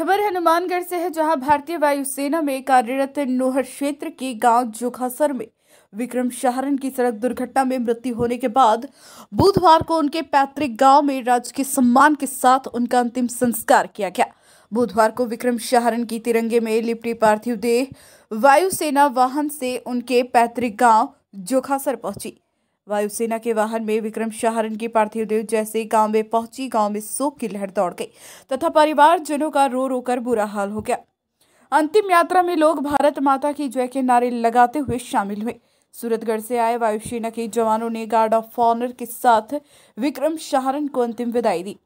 खबर हनुमानगढ़ से है, जहाँ भारतीय वायुसेना में कार्यरत नोहर क्षेत्र के गाँव जोखासर में विक्रम शहरन की सड़क दुर्घटना में मृत्यु होने के बाद बुधवार को उनके पैतृक गाँव में राजकीय सम्मान के साथ उनका अंतिम संस्कार किया गया। बुधवार को विक्रम शहरन की तिरंगे में लिपटी पार्थिव देह वायुसेना वाहन से उनके पैतृक गाँव जोखासर पहुँची। वायुसेना के वाहन में विक्रम शहरन की पार्थिव देव जैसे गाँव में पहुँची, गाँव में शोक की लहर दौड़ गई तथा परिवारजनों का रो रो कर बुरा हाल हो गया। अंतिम यात्रा में लोग भारत माता की जय के नारे लगाते हुए शामिल हुए। सूरतगढ़ से आए वायुसेना के जवानों ने गार्ड ऑफ़ ऑनर के साथ विक्रम शाहरन को अंतिम विदाई दी।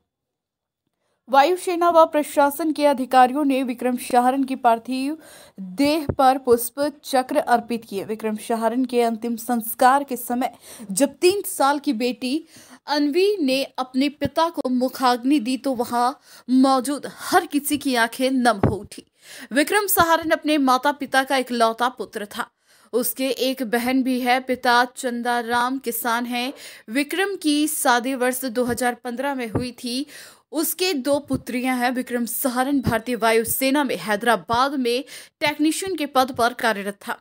वायुसेना व प्रशासन के अधिकारियों ने विक्रम शहरन की पार्थिव देह पर पुष्प चक्र अर्पित किए। विक्रम शहरन के अंतिम संस्कार के समय जब तीन साल की बेटी अनवी ने अपने पिता को मुखाग्नि दी तो वहाँ मौजूद हर किसी की आँखें नम हो उठी। विक्रम सहारन अपने माता पिता का इकलौता पुत्र था। उसके एक बहन भी है, पिता चंदा राम किसान हैं। विक्रम की शादी वर्ष 2015 में हुई थी। उसके दो पुत्रियाँ हैं, विक्रम सहारन भारतीय वायुसेना में हैदराबाद में टेक्नीशियन के पद पर कार्यरत था।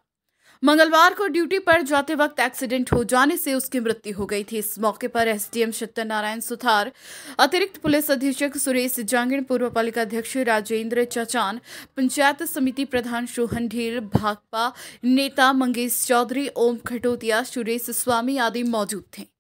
मंगलवार को ड्यूटी पर जाते वक्त एक्सीडेंट हो जाने से उसकी मृत्यु हो गई थी। इस मौके पर एसडीएम सत्यनारायण सुथार, अतिरिक्त पुलिस अधीक्षक सुरेश जांगिण, पूर्व पालिका अध्यक्ष राजेंद्र चचान, पंचायत समिति प्रधान शोहन ढीर भाकपा नेता मंगेश चौधरी, ओम खटोतिया, सुरेश स्वामी आदि मौजूद थे।